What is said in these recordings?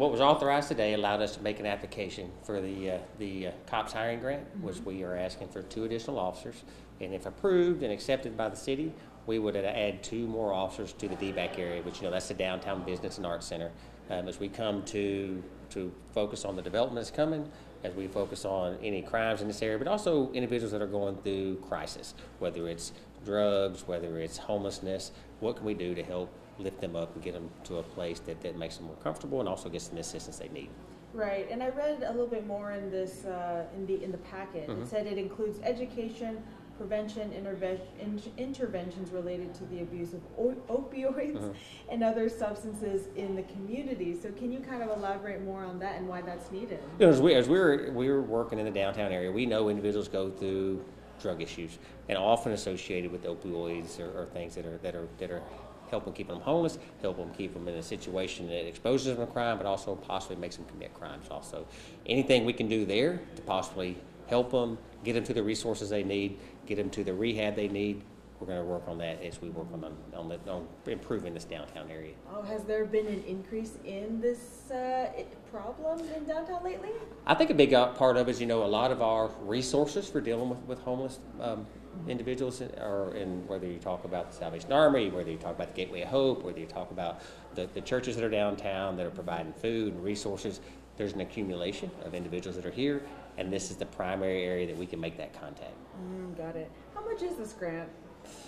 What was authorized today allowed us to make an application for the, uh, the uh, COPS hiring grant, which we are asking for two additional officers. And if approved and accepted by the city, we would add two more officers to the DBAC area, which, you know, that's the Downtown Business and Arts Center. Um, as we come to, to focus on the development that's coming, as we focus on any crimes in this area, but also individuals that are going through crisis, whether it's drugs, whether it's homelessness, what can we do to help lift them up and get them to a place that, that makes them more comfortable and also gets them the assistance they need. Right, and I read a little bit more in this, uh, in the, in the packet. Mhm. It said it includes education, prevention, interve- in- interventions related to the abuse of o- opioids Mhm. and other substances in the community. So can you kind of elaborate more on that and why that's needed? You know, as we as we're we're working in the downtown area, we know individuals go through drug issues, and often associated with opioids or, or things that are that are that are helping keep them homeless, help them keep them in a situation that exposes them to crime, but also possibly makes them commit crimes. Also, anything we can do there to possibly help them, get them to the resources they need, get them to the rehab they need. We're going to work on that as we work on on, the, on improving this downtown area. Oh, has there been an increase in this uh, problem in downtown lately? I think a big uh, part of it is, you know, a lot of our resources for dealing with, with homeless um, individuals are in whether you talk about the Salvation Army, whether you talk about the Gateway of Hope, whether you talk about the, the churches that are downtown that are providing food and resources. There's an accumulation of individuals that are here, and this is the primary area that we can make that contact. Mm, got it. How much is this grant?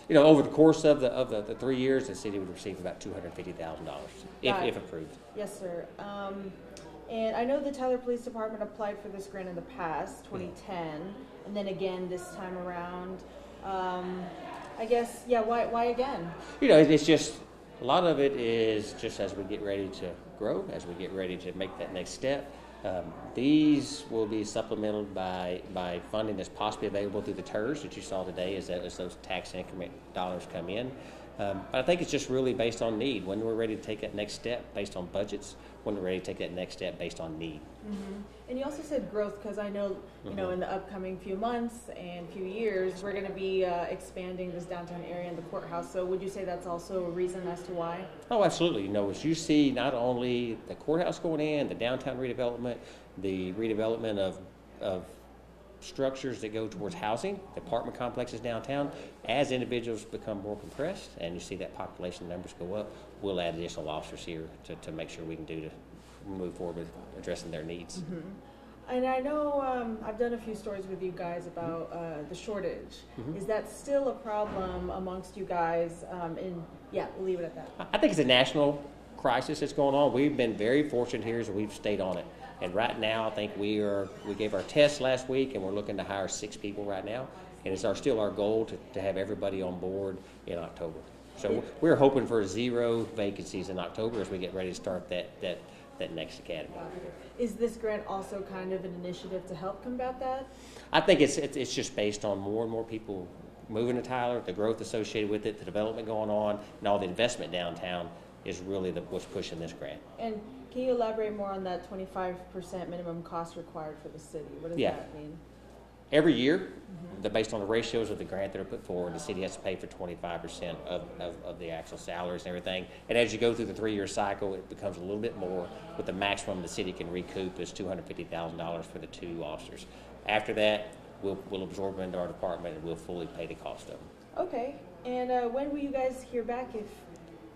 You know, over the course of the of the, the three years, the city would receive about two hundred fifty thousand dollars if, Got it. if approved. Yes, sir. Um, and I know the Tyler Police Department applied for this grant in the past, 2010, and then again this time around. Um, I guess, yeah. Why? Why again? you know, it's just a lot of it is just as we get ready to grow, as we get ready to make that next step. Um, these will be supplemented by, by funding that's possibly available through the TIRZ that you saw today as, that, as those tax increment dollars come in. Um, but I think it's just really based on need. When we're ready to take that next step based on budgets, when we're ready to take that next step based on need. hmm And you also said growth because I know, you know, Mhm. in the upcoming few months and few years, we're going to be uh, expanding this downtown area and the courthouse. So would you say that's also a reason as to why? Oh, absolutely. You know, as you see not only the courthouse going in, the downtown redevelopment, the redevelopment of, of structures that go towards housing, the apartment complexes downtown, as individuals become more compressed and you see that population numbers go up, we'll add additional officers here to, to make sure we can do to move forward with addressing their needs. Mm-hmm. And I know um, I've done a few stories with you guys about uh, the shortage. Mhm. Is that still a problem amongst you guys? Um, and yeah, we'll leave it at that. I think it's a national crisis that's going on. We've been very fortunate here as we've stayed on it. And right now, I think we are, we gave our test last week and we're looking to hire six people right now. And it's our, still our goal to, to have everybody on board in October. So we're hoping for zero vacancies in October as we get ready to start that, that, that next academy. Is this grant also kind of an initiative to help combat that? I think it's, it's, it's just based on more and more people moving to Tyler, the growth associated with it, the development going on, and all the investment downtown is really the, what's pushing this grant. And can you elaborate more on that 25% minimum cost required for the city? What does Yeah. that mean? Every year, the, based on the ratios of the grant that are put forward, the city has to pay for twenty-five percent of, of, of the actual salaries and everything. And as you go through the three-year cycle, it becomes a little bit more, but the maximum the city can recoup is two hundred fifty thousand dollars for the two officers. After that, we'll, we'll absorb them into our department and we'll fully pay the cost of them. Okay. And uh, when will you guys hear back if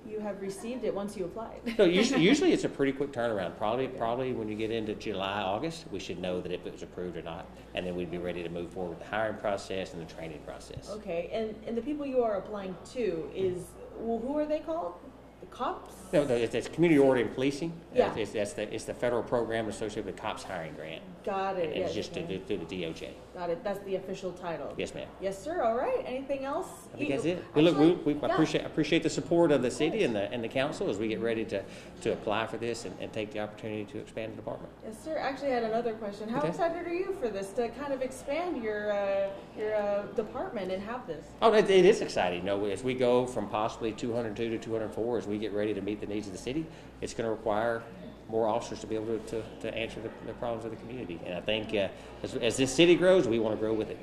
you have received it once you applied? So usually, usually it's a pretty quick turnaround. Probably, probably when you get into July, August, we should know that if it was approved or not, and then we'd be ready to move forward with the hiring process and the training process. Okay. And, and the people you are applying to is, well, who are they called? Cops? No, no, it's, it's community oriented policing. Yeah. It's, that's the, it's the federal program associated with COPS hiring grant. Got it. And it. it's yes, just through, through the DOJ. Got it. That's the official title. Yes, ma'am. Yes, sir. All right. Anything else? I think You- that's it. We look, we, we yeah. appreciate, appreciate the support of the city and the, and the council as we get ready to, to apply for this and, and take the opportunity to expand the department. Yes, sir. Actually, I had another question. How Okay. excited are you for this to kind of expand your uh, your uh, department and have this? Oh, it, it is exciting. You know, as we go from possibly 202 to 204, as we get ready to meet the needs of the city, it's going to require more officers to be able to, to, to answer the, the problems of the community. And I think uh, as, as this city grows, we want to grow with it.